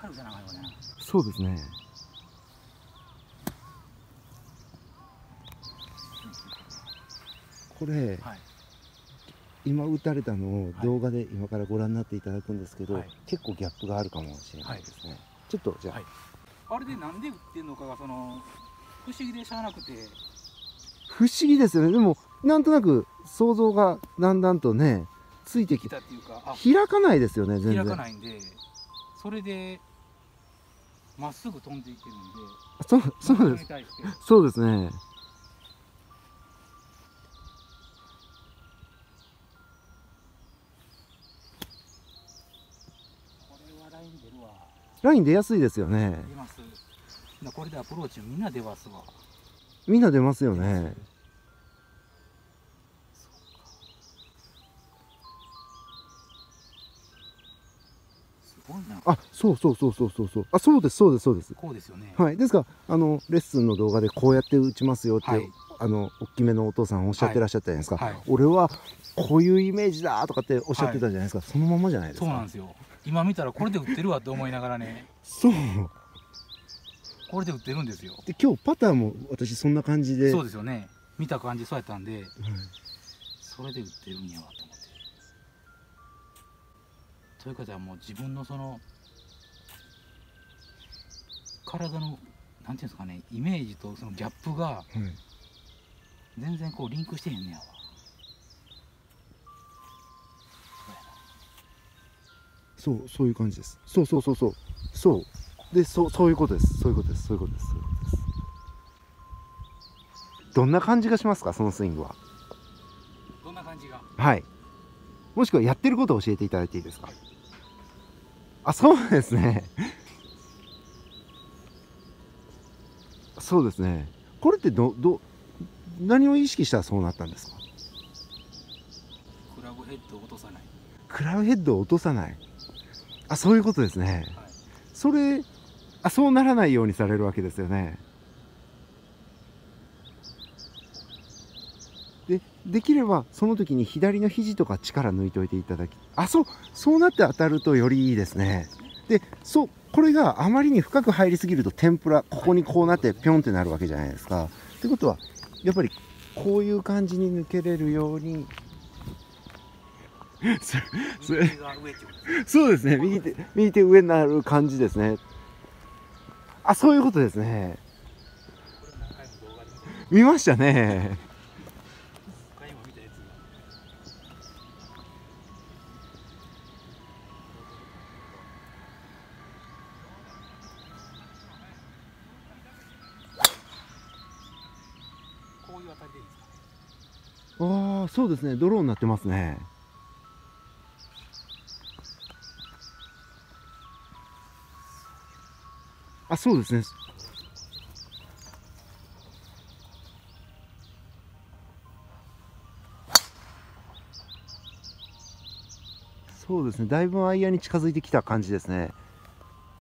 かりじゃないそうですね。これはい。今打たれたのを動画で今からご覧になっていただくんですけど、はい。結構ギャップがあるかもしれないですね、ちょっとじゃあ、はい。あれでなんで売ってんのかがその不思議でしゃあなくて。不思議ですよね。でもなんとなく想像がだんだんとねついてき来たっていうかあ。開かないですよね全然。開かないんでそれでまっすぐ飛んでいけるんでそうそうです。そうですね。ライン出やすいですよね。出ます。だこれでアプローチみんな出ますわ。みんな出ますよねあそうそうそうそうそうそう。あそうですそうですそうです。こうですよね。はい。ですからあのレッスンの動画でこうやって打ちますよって、はい。あの大きめのお父さんおっしゃってらっしゃったじゃないですか、はい。俺はこういうイメージだとかっておっしゃってたじゃないですか、そのままじゃないですか。そうなんですよ。今見たらこれで売ってるわって思いながらね。そう。これで売ってるんですよ。で今日パターも私そんな感じで。そうですよね。見た感じそうやったんで。はい。それで売ってるんやわと思ってということはもう自分のその体のなんていうんですかねイメージとそのギャップがはい全然こうリンクしてへんねやわ。そうそういう感じです。そうそうそうそう。そう。でそうそういうことです。そういうことです。そういうことです。そういうことです。どんな感じがしますか？そのスイングは。どんな感じが？はいもしくはやってることを教えていただいていいですか？あそうですね。そうですね。これってどど何を意識したらそうなったんですか？クラブヘッドを落とさない、クラブヘッドを落とさない。あそういうことですね。はい、それあそうならないようにされるわけですよねでできればその時に左の肘とか力抜いておいていただきあそうそうなって当たるとよりいいですね。でそうこれがあまりに深く入りすぎると天ぷらここにこうなってピョンってなるわけじゃないですか。ってことはやっぱりこういう感じに抜けれるように そうですね。右手右手上になる感じですね。あそういうことですね。見ましたね。いうあたりでいいですか？ああそうですね。ドローになってますね。あそうですね。そうですね。だいぶアイアンに近づいてきた感じですね。